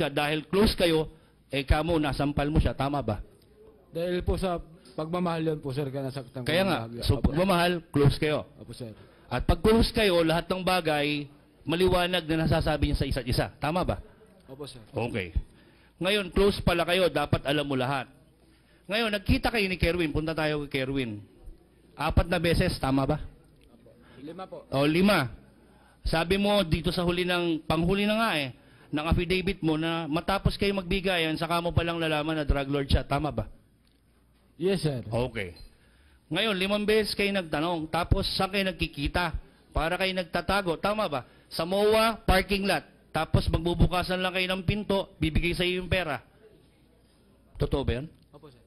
ka dahil close kayo, eh kamo nasampal mo siya, tama ba? Dahil po sa pagmamahal yun po, sir, kaya nasaktan ko. Kaya ng nga, bahagya. so Opo. pagmamahal, close kayo. Opo, sir. At pag close kayo, lahat ng bagay, maliwanag na nasasabi niya sa isa't isa. Tama ba? Opo, sir. Okay. Ngayon, close pala kayo, dapat alam mo lahat. Ngayon, nagkita kayo ni Kerwin, punta tayo kay Kerwin. Apat na beses, tama ba? Lima po. O lima. Sabi mo dito sa huli ng, panghuli na nga eh, ng affidavit mo na matapos kayo magbigayan, saka mo palang lalaman na drug lord siya. Tama ba? Yes, sir. Okay. Ngayon, limang beses kayo nagtanong, tapos saan kayo nagkikita? Para kayo nagtatago. Tama ba? Sa MOA, parking lot. Tapos magbubukasan lang kayo ng pinto, bibigay sa iyo yung pera. Totoo ba yan? Opo, sir.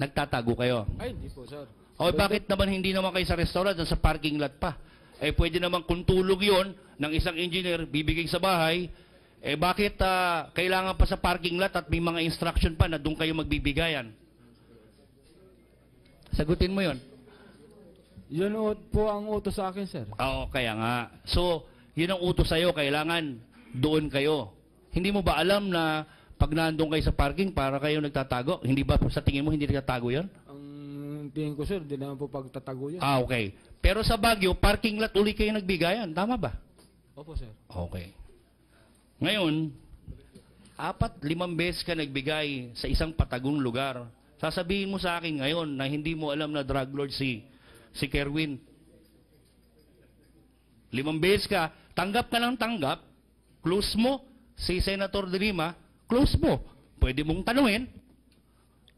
Nagtatago kayo. Ay, hindi po, sir. O bakit naman hindi naman kayo sa restaurant at sa parking lot pa? Eh pwede naman kung tulog yon ng isang engineer bibigay sa bahay, eh bakit ah, kailangan pa sa parking lot at may mga instruction pa na doon kayo magbibigayan? Sagutin mo yon. Yun po ang utos sa akin, sir. Oo, kaya nga. So, yun ang utos sa'yo, kailangan doon kayo. Hindi mo ba alam na pag nandun kayo sa parking, para kayo nagtatago? Hindi ba sa tingin mo hindi nagtatago yon? Ang tingin ko, sir, hindi naman po pagtatago yun. Ah, okay. Pero sa Baguio, parking lot uli kayo nagbigayan. Tama ba? Opo, sir. Okay. Ngayon, apat, limang beses ka nagbigay sa isang patagong lugar. Sasabihin mo sa akin ngayon na hindi mo alam na drug lord si, si Kerwin. Limang beses ka, tanggap ka ng tanggap, close mo, si Senator De Lima, close mo. Pwede mong tanungin,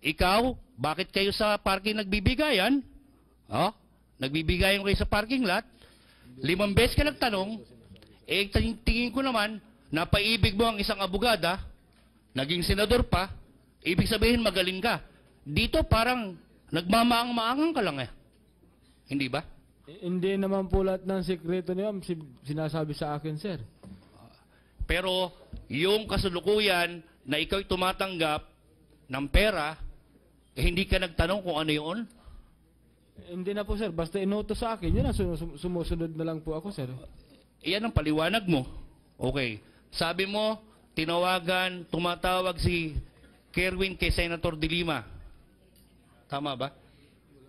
ikaw, bakit kayo sa parking nagbibigayan? Oh, nagbibigayan kayo sa parking lot, limang beses ka nagtanong, eh, ting- tingin ko naman, napaibig mo ang isang abogada, naging senador pa, ibig sabihin magaling ka. Dito parang nagmamaang-maangang ka lang eh. Hindi ba? Eh, Hindi naman po lahat ng sekreto niya si- sinasabi sa akin, sir. Pero yung kasulukuyan na ikaw'y tumatanggap ng pera, eh, hindi ka nagtanong kung ano yun? Eh, Hindi na po, sir. Basta inutos sa akin, yun ang sum- sum- sumusunod na lang po ako, sir. Iyan ang paliwanag mo. Okay. Sabi mo, tinawagan, tumatawag si Kerwin kay Senator De Lima. Tama ba?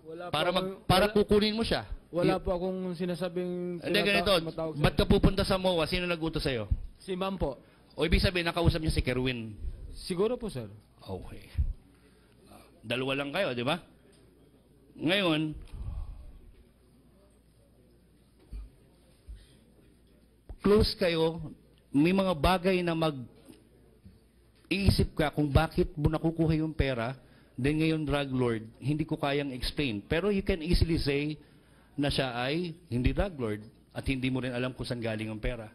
Wala Para mag, akong- para wala, kukunin mo siya. wala po akong sinasabing Hindi, ganito. Ba't ka pupunta sa MOA? Sino nag-utos sa'yo? Si ma'am po. O ibig sabihin, nakausap niya si Kerwin. Siguro po, sir. Okay. Dalawa lang kayo, di ba? Ngayon, close kayo, may mga bagay na mag iisip ka kung bakit mo nakukuha yung pera, then ngayon drug lord, hindi ko kayang explain. Pero you can easily say na siya ay hindi drug lord at hindi mo rin alam kung saan galing ang pera.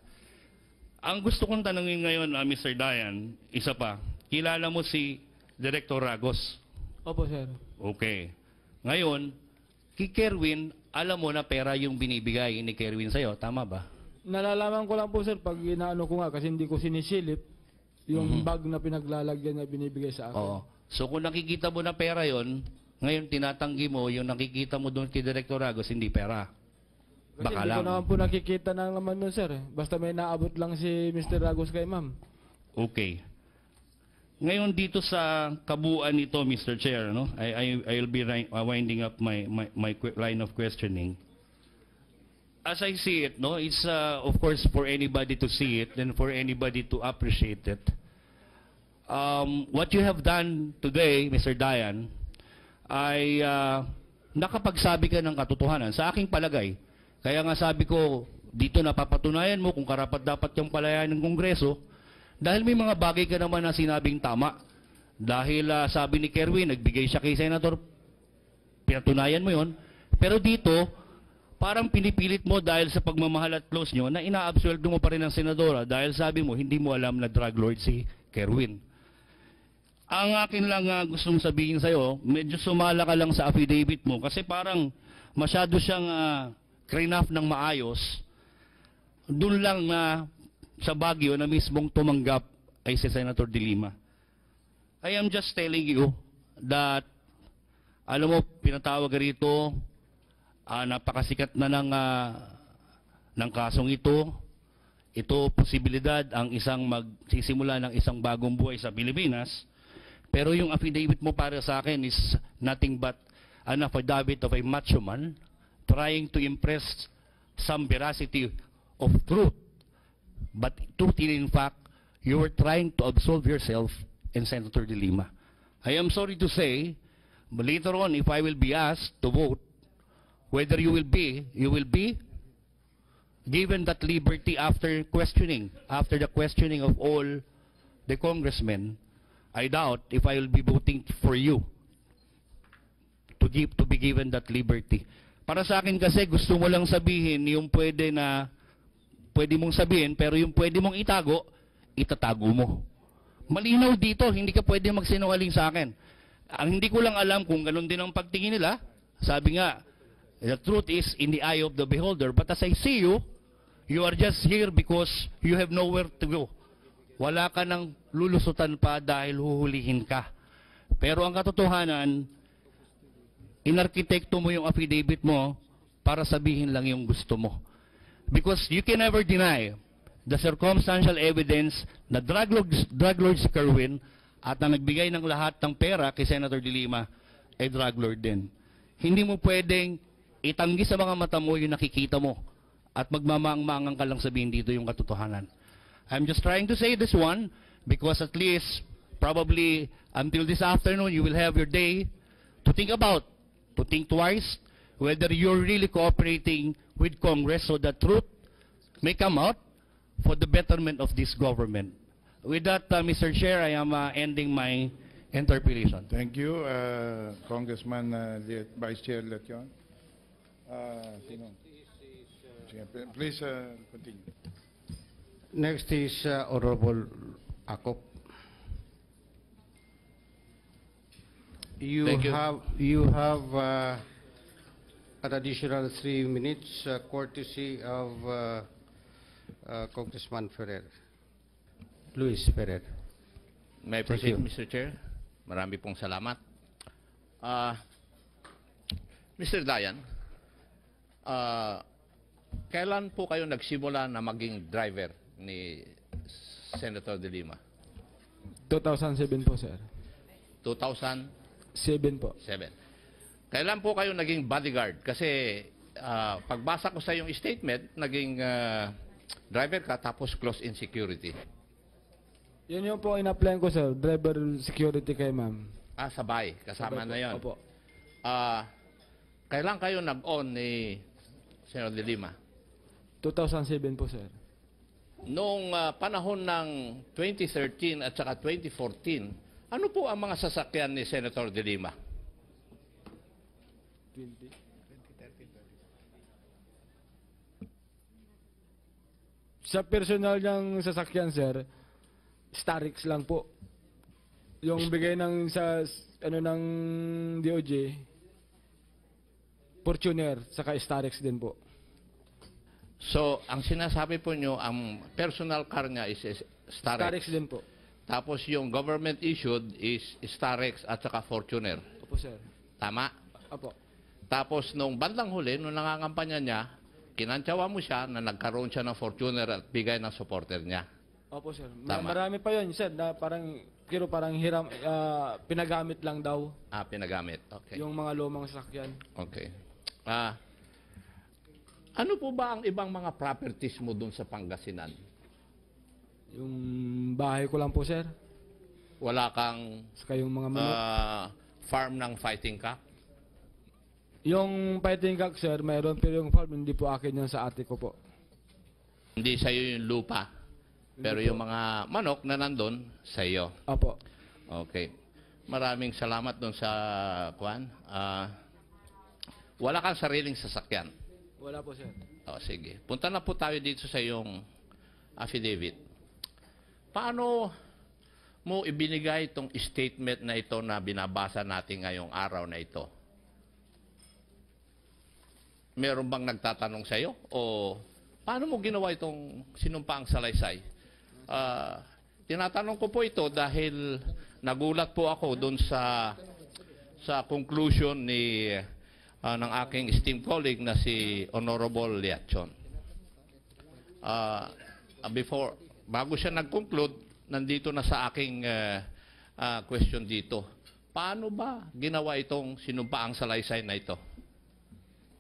Ang gusto kong tanungin ngayon, ah, Mr. Dayan, isa pa, kilala mo si Director Ragos. Opo, sir. Okay. Ngayon, kay Kerwin, alam mo na pera yung binibigay ni Kerwin sa'yo. Tama ba? Nalalaman ko lang po, sir, pag inaano ko nga kasi hindi ko sinisilip yung bag na pinaglalagyan na binibigay sa akin. Mhm. Oo. So kung nakikita mo na pera yon, ngayon tinatanggi mo yung nakikita mo doon kay Director Ragos, hindi pera. Kasi Baka hindi lang. ko naman po nakikita na naman nun, sir. eh. Basta may naabot lang si Mr. Ragos kay ma'am. Okay. Ngayon dito sa kabuuan nito, Mr. Chair, no? I, I, I'll be ri- uh, winding up my, my, my que- line of questioning. As I see it, no, it's uh, of course for anybody to see it and for anybody to appreciate it. Um, what you have done today, Mr. Dayan, ay uh, nakapagsabi ka ng katotohanan sa aking palagay. Kaya nga sabi ko, dito napapatunayan mo kung karapat dapat yung palayan ng Kongreso dahil may mga bagay ka naman na sinabing tama. Dahil ah, sabi ni Kerwin, nagbigay siya kay Senator, pinatunayan mo yon. Pero dito, parang pinipilit mo dahil sa pagmamahal at close nyo na inaabsueldo mo pa rin ang senadora dahil sabi mo, hindi mo alam na drug lord si Kerwin. Ang akin lang ah, gustong sabihin sa'yo, medyo sumala ka lang sa affidavit mo kasi parang masyado siyang uh, crinaf ng maayos. Doon lang na sa Baguio na mismong tumanggap ay si Senator De Lima. I am just telling you that, alam mo, pinatawag rito, ah, napakasikat na ng, ah, ng kasong ito, ito posibilidad ang isang magsisimula ng isang bagong buhay sa Pilipinas. Pero yung affidavit mo para sa akin is nothing but an affidavit of a macho man trying to impress some veracity of truth. But truth in fact, you were trying to absolve yourself and Senator De Lima. I am sorry to say, later on, if I will be asked to vote, whether you will be, you will be given that liberty after questioning, after the questioning of all the congressmen, I doubt if I will be voting for you to give to be given that liberty. Para sa akin kasi gusto mo lang sabihin yung pwede na pwede mong sabihin pero yung pwede mong itago, itatago mo. Malinaw dito, hindi ka pwede magsinungaling sa akin. Ang hindi ko lang alam kung ganun din ang pagtingin nila. Sabi nga, the truth is in the eye of the beholder. But as I see you, you are just here because you have nowhere to go. Wala ka nang lulusutan pa dahil huhulihin ka. Pero ang katotohanan, inarkitekto mo yung affidavit mo para sabihin lang yung gusto mo. Because you can never deny the circumstantial evidence na drug lord, drug lord si Kerwin at na nagbigay ng lahat ng pera kay Senator De Lima ay drug lord din. Hindi mo pwedeng itanggi sa mga mata mo yung nakikita mo at magmamangmangang ka lang sabihin dito yung katotohanan. I'm just trying to say this one because at least probably until this afternoon you will have your day to think about, to think twice whether you're really cooperating with Congress so the truth may come out for the betterment of this government. With that, uh, Mr. Chair, I am uh, ending my interpellation. Thank you, uh, Congressman uh, Vice Chair Letion. Uh, sino? Sige, Please uh, continue. Next is uh, Honorable Akop. You Thank you. have you have uh, an additional three minutes, uh, courtesy of uh, uh, Congressman Ferrer, Luis Ferrer. May I Thank proceed, you. Mr. Chair? Marami pong salamat. Ah, Mr. Dayan, ah, kailan po kayo nagsimula na maging driver ni Senator De Lima? 2007 po, sir. 2007. 7 po. Kailan po kayo naging bodyguard? Kasi ah, pagbasa ko sa yung statement, naging ah, driver ka tapos close in security. Yun yung po in-apply ko, sir. Driver security kay ma'am. Ah, sabay. Kasama Sabay na po. yon. Opo. Ah, kailan kayo nag-on ni Senator De Lima? 2007 po, sir. Noong ah, panahon ng 2013 at saka 2014, ano po ang mga sasakyan ni Senator De Lima? 20. Sa personal niyang sasakyan, sir, Starix lang po. Yung bigay ng sa ano ng DOJ, Fortuner, saka Starix din po. So, ang sinasabi po nyo, ang personal car niya is, is Starix Starex. din po. Tapos yung government issued is Starex at saka Fortuner. Opo, sir. Tama? Opo. Tapos nung bandang huli, nung nangangampanya niya, kinantsawa mo siya na nagkaroon siya ng Fortuner at bigay ng supporter niya. Opo, sir. Ma- Tama. marami pa yun, sir, na parang, kiro parang hiram, ah, pinagamit lang daw Ah, pinagamit. Okay. yung mga lumang sasakyan. Okay. Ah, ano po ba ang ibang mga properties mo doon sa Pangasinan? Yung bahay ko lang po, sir. Wala kang Saka yung mga manok. ah, farm ng fighting cock? yung fighting cock, sir, mayroon pero yung farm, hindi po akin yun sa ate ko po. Hindi sa iyo yung lupa. Pero yung mga manok na nandun, sa iyo. Opo. Okay. Maraming salamat doon sa kuan. Ah, wala kang sariling sasakyan. Wala po, sir. O, sige. Punta na po tayo dito sa iyong affidavit. Paano mo ibinigay itong statement na ito na binabasa natin ngayong araw na ito? Meron bang nagtatanong sa iyo? O paano mo ginawa itong sinumpaang salaysay? Ah, tinatanong ko po ito dahil nagulat po ako doon sa sa conclusion ni ah, ng aking esteemed colleague na si Honorable Liachon. Ah, before, bago siya nag-conclude, nandito na sa aking ah, ah, question dito. Paano ba ginawa itong sinumpaang salaysay na ito?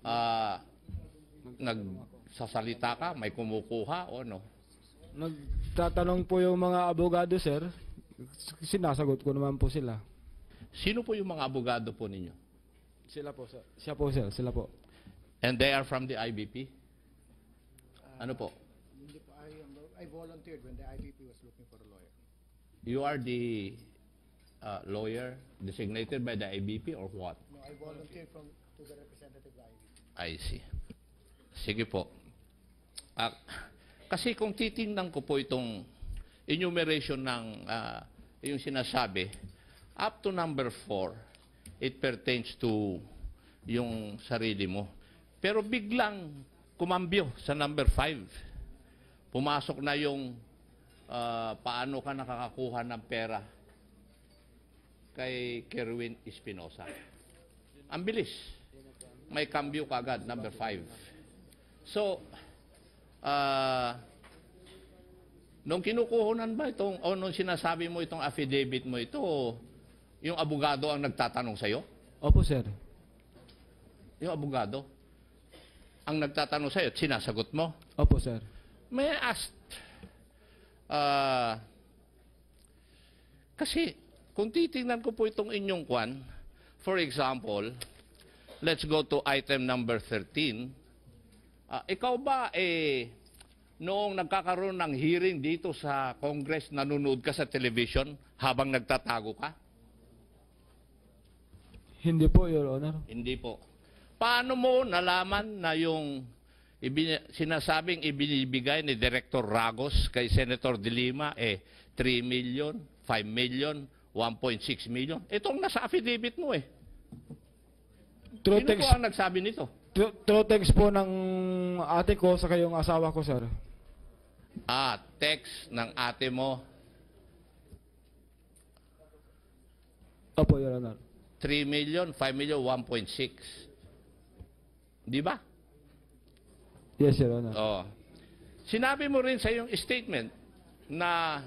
Ah, nagsasalita ka, may kumukuha o ano? Nagtatanong po yung mga abogado, sir. Sinasagot ko naman po sila. Sino po yung mga abogado po ninyo? Sila po, sir. Siya po, sir. Sila po. And they are from the IBP? Ano po? Hindi po, I, um, I volunteered when the IBP was looking for a lawyer. You are the uh, lawyer designated by the IBP or what? No, I volunteered from, to the representative of the IBP. I see. Sige po. Ah, kasi kung titingnan ko po itong enumeration ng ah, yung sinasabi, up to number 4, it pertains to yung sarili mo. Pero biglang kumambyo sa number 5. Pumasok na yung ah, paano ka nakakakuha ng pera kay Kerwin Espinosa. Ang bilis may cambio kagad, number 5. So, ah, nung kinukuhunan ba itong, o nung sinasabi mo itong affidavit mo ito, yung abogado ang nagtatanong sa'yo? Opo, sir. Yung abogado? Ang nagtatanong sa'yo at sinasagot mo? Opo, sir. May I ask, ah, kasi kung titingnan ko po itong inyong kwan, for example, let's go to item number 13. Ah, ikaw ba, eh, noong nagkakaroon ng hearing dito sa Congress, nanonood ka sa television habang nagtatago ka? Hindi po, Your Honor. Hindi po. Paano mo nalaman na yung ibini- sinasabing ibinibigay ni Director Ragos kay Senator De Lima eh 3 million, 5 million, 1.6 million? Itong nasa affidavit mo eh. True Sino text, po ang nagsabi nito? true, true text po ng ate ko sa kayong asawa ko, sir. Ah, text ng ate mo, Opo, Your Honor. 3 million, 5 million, 1.6. Di ba? Yes, Your Honor. Oh. Sinabi mo rin sa iyong statement na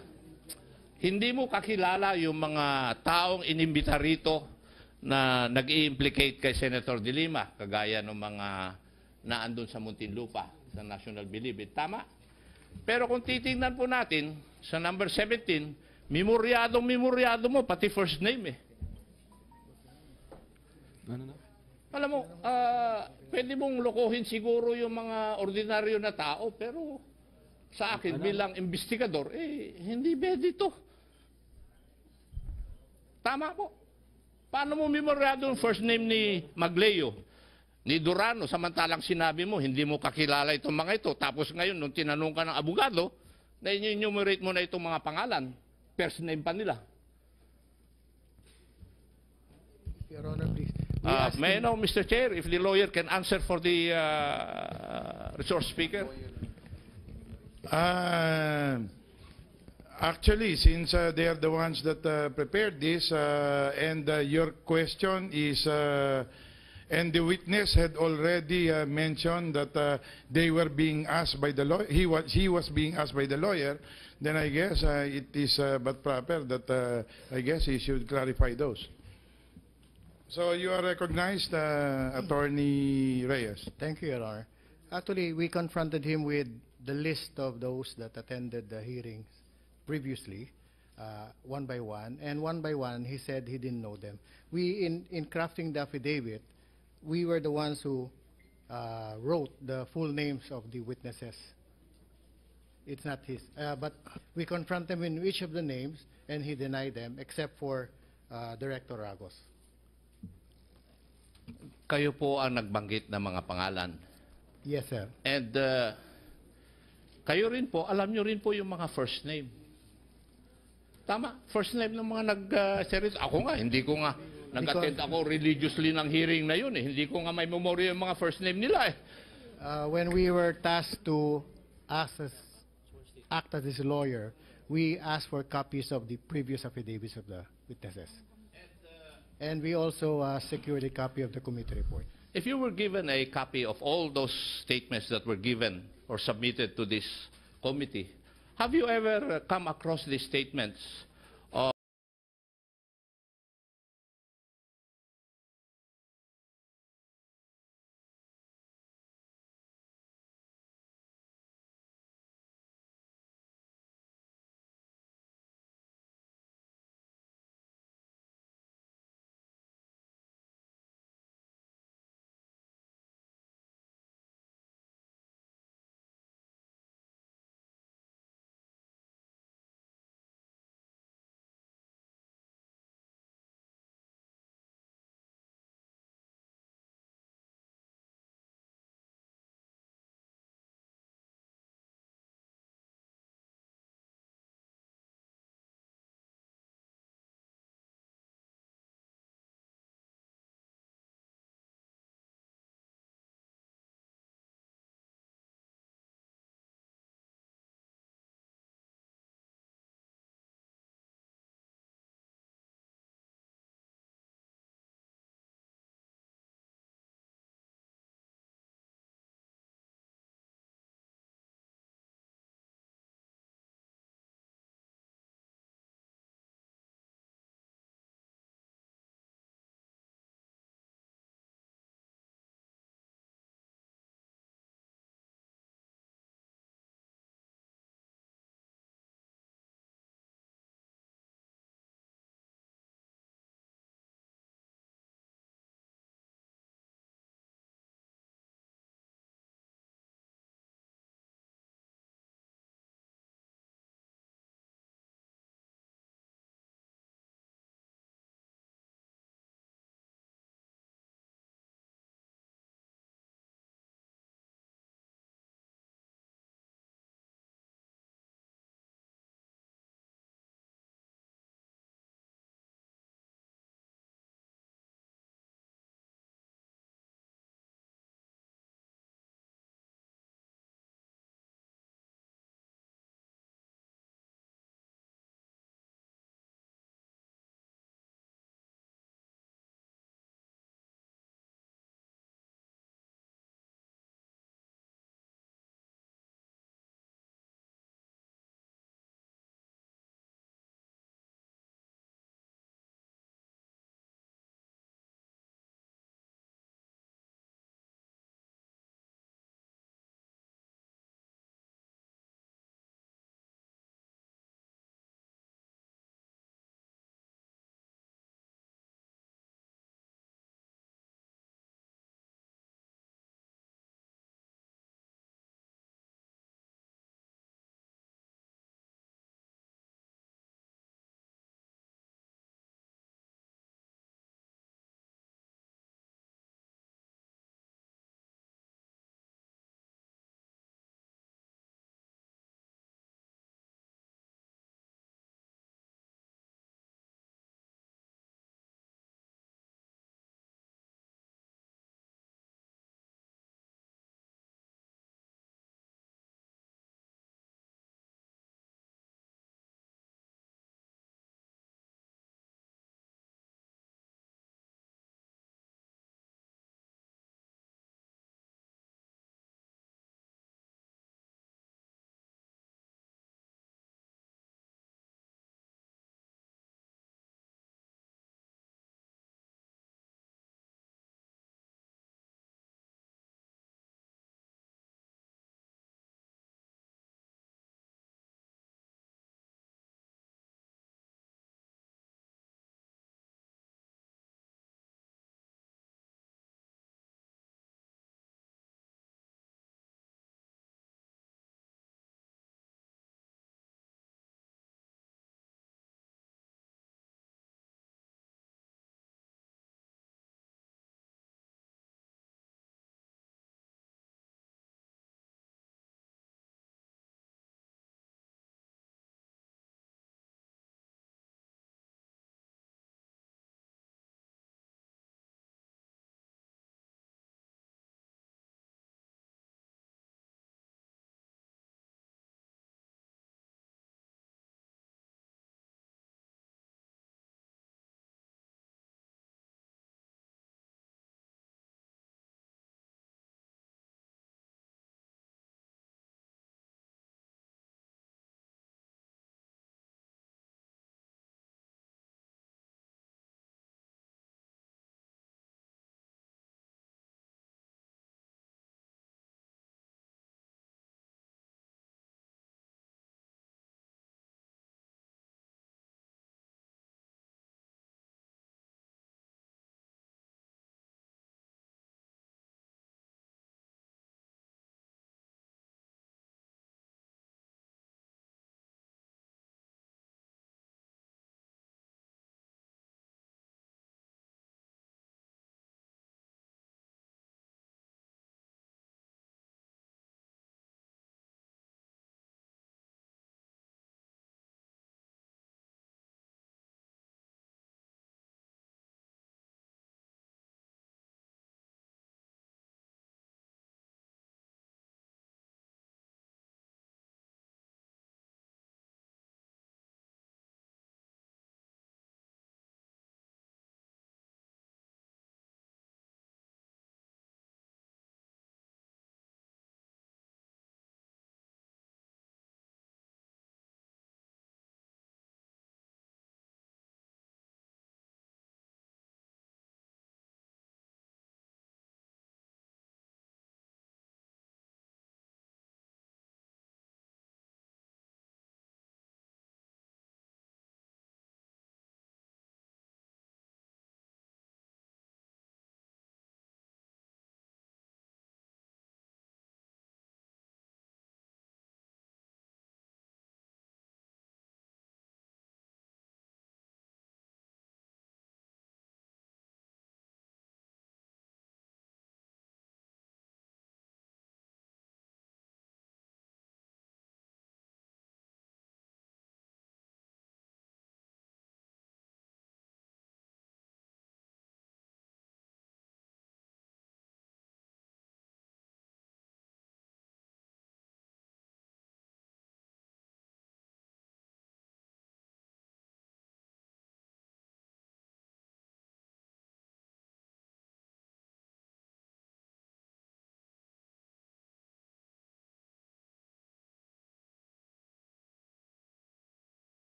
hindi mo kakilala yung mga taong inimbita rito na nag implicate kay Senator De Lima, kagaya ng mga naandun sa Muntinlupa, sa National It. Tama? Pero kung titingnan po natin, sa number 17, memoryadong memoryado mo, pati first name eh. Ano na? Alam mo, ah, pwede mong lokohin siguro yung mga ordinaryo na tao, pero sa akin bilang investigador, eh, hindi pwede ito. Tama po. Paano mo memoryado yung first name ni Magleo? Ni Durano, samantalang sinabi mo, hindi mo kakilala itong mga ito. Tapos ngayon, nung tinanong ka ng abogado, na enumerate mo na itong mga pangalan, first name pa nila. Your Honor, Uh, may I know, Mr. Chair, if the lawyer can answer for the uh, resource speaker? Uh, actually, since uh, they are the ones that uh, prepared this, uh, and uh, your question is, uh, and the witness had already uh, mentioned that uh, they were being asked by the lawyer, he was, he was being asked by the lawyer, then I guess uh, it is uh, but proper that uh, I guess he should clarify those. So you are recognized, uh, Attorney Reyes. Thank you, Your Honor. Actually, we confronted him with the list of those that attended the hearings previously, uh, one by one, and one by one, he said he didn't know them. We, in, in crafting the affidavit, we were the ones who uh, wrote the full names of the witnesses. It's not his. Uh, but we confront him in each of the names, and he denied them, except for uh, Director Ragos. Kayo po ang nagbanggit ng mga pangalan. Yes, sir. And uh, kayo rin po, alam nyo rin po yung mga first name. Tama, first name ng mga nag-series. ako nga, hindi ko nga, nag-attend ako religiously ng hearing na yun eh. Hindi ko nga may memory yung mga first name nila eh. Uh, when we were tasked to act as, act as his lawyer, we asked for copies of the previous affidavits of the witnesses. And we also uh, secured a copy of the committee report. If you were given a copy of all those statements that were given or submitted to this committee, have you ever uh, come across these statements